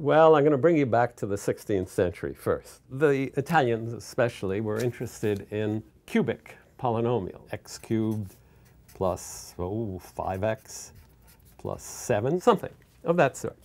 Well, I'm going to bring you back to the 16th century first. The Italians, especially, were interested in cubic polynomial, x cubed plus oh, 5x plus 7, something of that sort.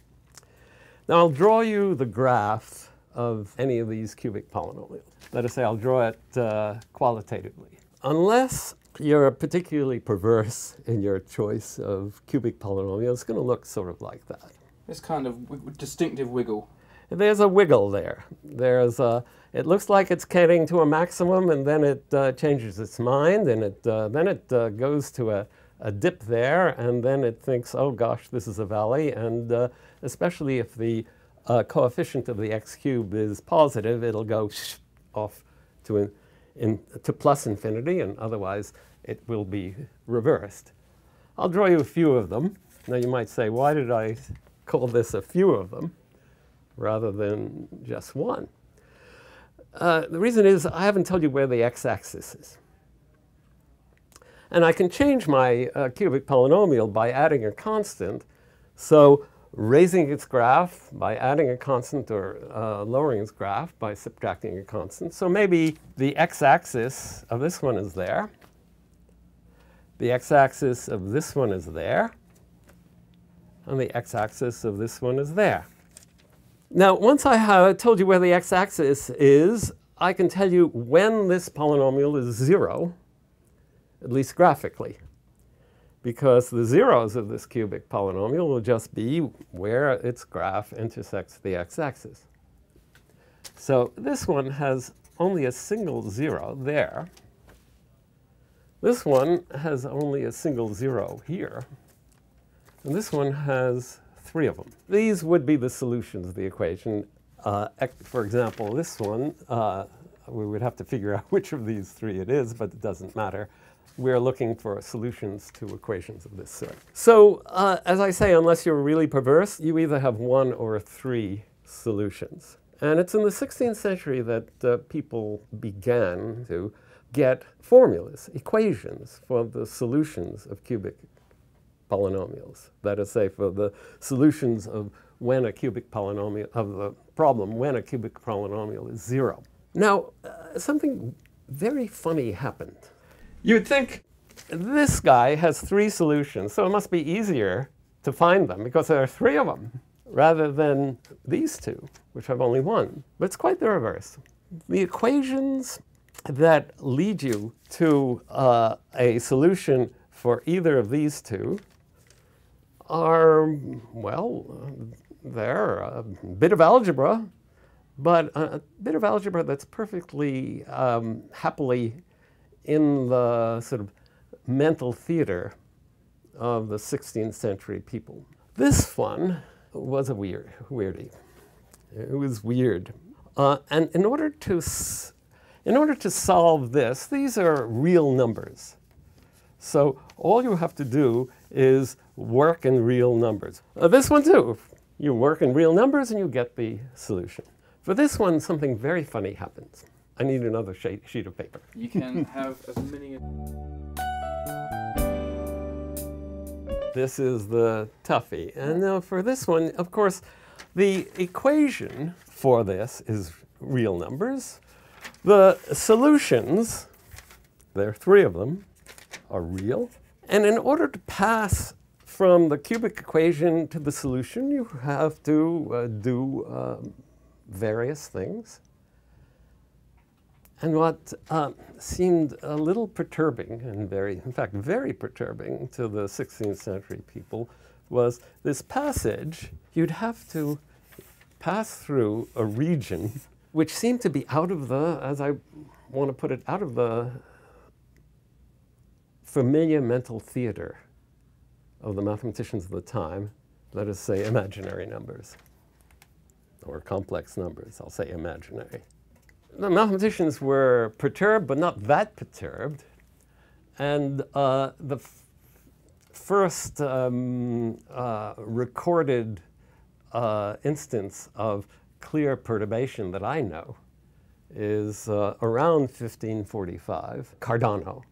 Now, I'll draw you the graph of any of these cubic polynomials. Let us say I'll draw it uh, qualitatively. Unless you're particularly perverse in your choice of cubic polynomial, it's going to look sort of like that. This kind of distinctive wiggle. There's a wiggle there. There's a, it looks like it's getting to a maximum and then it uh, changes its mind and it, uh, then it uh, goes to a, a dip there and then it thinks, oh gosh, this is a valley. And uh, especially if the uh, coefficient of the x cube is positive, it'll go off to, in, in, to plus infinity and otherwise it will be reversed. I'll draw you a few of them. Now you might say, why did I call this a few of them rather than just one? Uh, the reason is I haven't told you where the x-axis is. And I can change my uh, cubic polynomial by adding a constant. So raising its graph by adding a constant or uh, lowering its graph by subtracting a constant. So maybe the x-axis of this one is there. The x-axis of this one is there. And the x-axis of this one is there. Now, once I have told you where the x-axis is, I can tell you when this polynomial is 0, at least graphically. Because the zeros of this cubic polynomial will just be where its graph intersects the x-axis. So this one has only a single 0 there. This one has only a single 0 here. And this one has three of them. These would be the solutions of the equation. Uh, for example, this one, uh, we would have to figure out which of these three it is, but it doesn't matter. We're looking for solutions to equations of this sort. So, uh, as I say, unless you're really perverse, you either have one or three solutions. And it's in the 16th century that uh, people began to get formulas, equations for the solutions of cubic polynomials. That is, say, for the solutions of when a cubic polynomial, of the problem when a cubic polynomial is zero. Now, uh, something very funny happened. You'd think this guy has three solutions, so it must be easier to find them because there are three of them rather than these two, which have only one. But it's quite the reverse. The equations that lead you to uh, a solution for either of these two are, well, they're a bit of algebra, but a, bit of algebra that's perfectly um, happily in the sort of mental theater of the 16th century people. This one was a weird, weirdie. It was weird. Uh, and in order, to, in order to solve this, these are real numbers. So all you have to do is work in real numbers. Uh, this one too, you work in real numbers and you get the solution. For this one, something very funny happens. I need another sheet of paper. You can have as many. This is the toughie. And now for this one, of course, the equation for this is real numbers. The solutions, there are three of them, are real. And in order to pass from the cubic equation to the solution, you have to uh, do um, various things. And what uh, seemed a little perturbing, and very, in fact, very perturbing to the 16th century people, was this passage. You'd have to pass through a region which seemed to be out of the, as I want to put it, out of the familiar mental theater of the mathematicians of the time, let us say imaginary numbers or complex numbers. I'll say imaginary. The mathematicians were perturbed, but not that perturbed. And uh, the first um, uh, recorded uh, instance of clear perturbation that I know is uh, around 1545, Cardano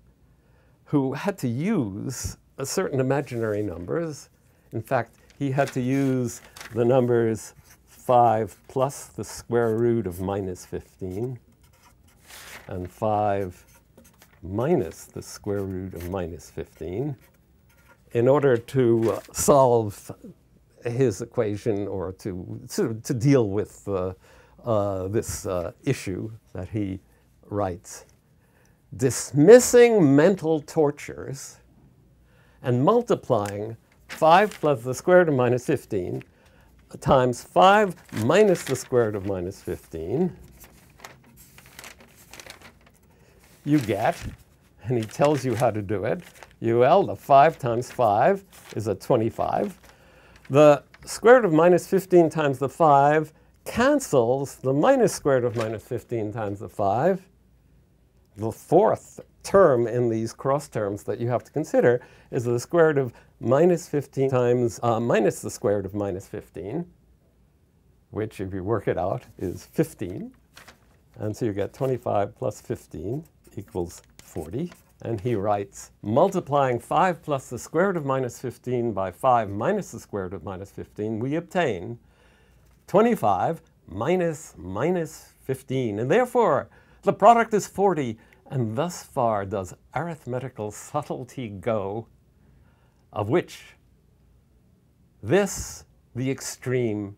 who had to use a certain imaginary numbers. In fact, he had to use the numbers 5 plus the square root of minus 15 and 5 minus the square root of minus 15 in order to uh, solve his equation or to, to, to deal with uh, uh, this uh, issue that he writes. Dismissing mental tortures and multiplying 5 plus the square root of minus 15 times 5 minus the square root of minus 15, you get, and he tells you how to do it, UL, the 5 times 5 is a 25. The square root of minus 15 times the 5 cancels the minus square root of minus 15 times the 5. The fourth term in these cross terms that you have to consider is the square root of minus 15 times uh, minus the square root of minus 15, which if you work it out is 15. And so you get 25 plus 15 equals 40. And he writes, multiplying 5 plus the square root of minus 15 by 5 minus the square root of minus 15, we obtain 25 minus minus 15. And therefore, the product is 40. And thus far does arithmetical subtlety go, of which this, the extreme,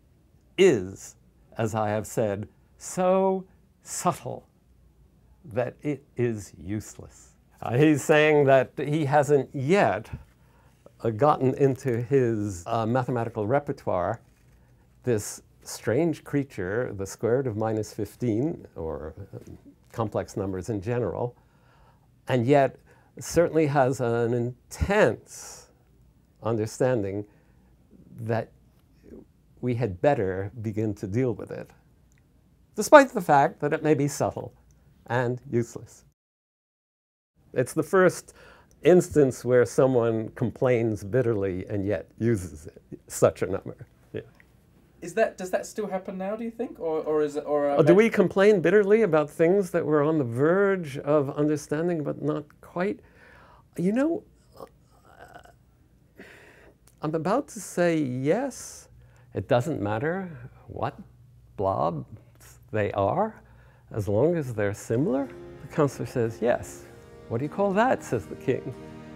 is, as I have said, so subtle that it is useless. Uh, he's saying that he hasn't yet uh, gotten into his uh, mathematical repertoire this strange creature, the square root of minus 15, or um, complex numbers in general, and yet certainly has an intense understanding that we had better begin to deal with it, despite the fact that it may be subtle and useless. It's the first instance where someone complains bitterly and yet uses it, such a number. That does that still happen now? Do you think, or or is it or? Uh, do we complain bitterly about things that we're on the verge of understanding but not quite? You know, uh, I'm about to say yes. It doesn't matter what blobs they are, as long as they're similar. The counselor says yes. What do you call that? says the king.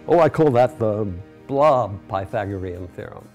Oh, I call that the blob Pythagorean theorem.